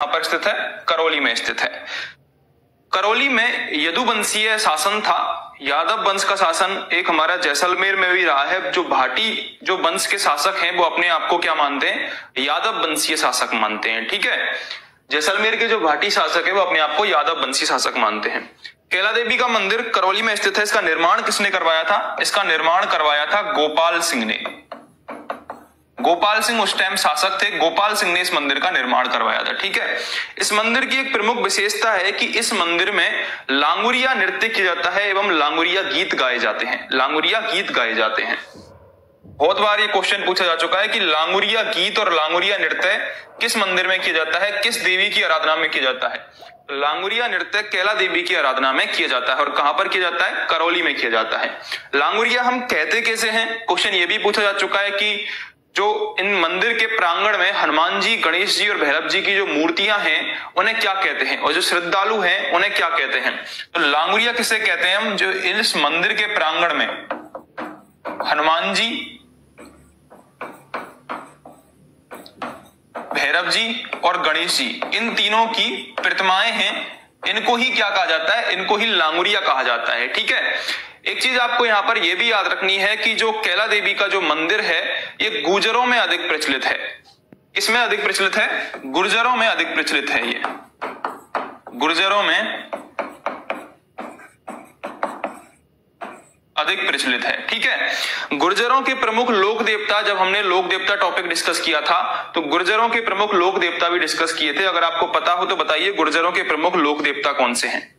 कहाँ पर स्थित है, करौली में स्थित है। करौली में यदुवंशीय शासन था। यादव वंश का शासन एक हमारा जैसलमेर में भी रहा है। जो भाटी, जो वंश के शासक हैं, वो अपने आप को क्या मानते हैं? यादव वंशीय शासक मानते हैं, ठीक है? जैसलमेर के जो भाटी शासक है, वो अपने आप को यादव वंशी शासक मानते हैं। कैला देवी का मंदिर करौली में स्थित है। इसका निर्माण किसने करवाया था? इसका निर्माण करवाया था गोपाल सिंह ने। गोपाल सिंह उस टाइम शासक थे। गोपाल सिंह ने इस मंदिर का निर्माण करवाया था, ठीक है? इस मंदिर की एक प्रमुख विशेषता है कि इस मंदिर में लांगुरिया नृत्य किया जाता है एवं लांगुरिया गीत गाए जाते हैं। लांगुरिया गीत गाए जाते हैं। बहुत बार ये क्वेश्चन पूछा जा चुका है कि लांगुरिया गीत और लांगुरिया नृत्य किस मंदिर में किया जाता है? किस देवी की आराधना में किया जाता है? लांगुरिया नृत्य कैला देवी की आराधना में किया जाता है और कहाँ पर किया जाता है? करौली में किया जाता है। लांगुरिया हम कहते कैसे हैं? क्वेश्चन ये भी पूछा जा चुका है कि जो इन मंदिर के प्रांगण में हनुमान जी गणेश जी और भैरव जी की जो मूर्तियाँ हैं, उन्हें क्या कहते हैं? और जो श्रद्धालु हैं, उन्हें क्या कहते हैं? तो लांगुरिया किसे कहते हैं हम? जो इस मंदिर के प्रांगण में हनुमान जी भैरव जी और गणेश जी इन तीनों की प्रतिमाएँ हैं, इनको ही क्या कहा जाता है? इनको ही लांगुरिया कहा जाता है, ठीक है? एक चीज़ आपको यहाँ पर यह भी याद रखनी है कि जो कैला देवी का जो मंदिर है, ये गुजरों में अधिक प्रचलित है। किसमें अधिक प्रचलित है? गुर्जरों में अधिक प्रचलित है ये। गुर्जरों में अधिक प्रचलित है, ठीक है? गुर्जरों के प्रमुख लोक देवता, जब हमने लोक देवता टॉपिक डिस्कस किया था तो गुर्जरों के प्रमुख लोक देवता भी डिस्कस किए थे। अगर आपको पता हो तो बताइए, गुर्जरों के प्रमुख लोक देवता कौन से हैं?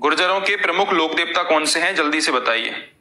गुर्जरों के प्रमुख लोक देवता कौन से हैं? जल्दी से बताइए।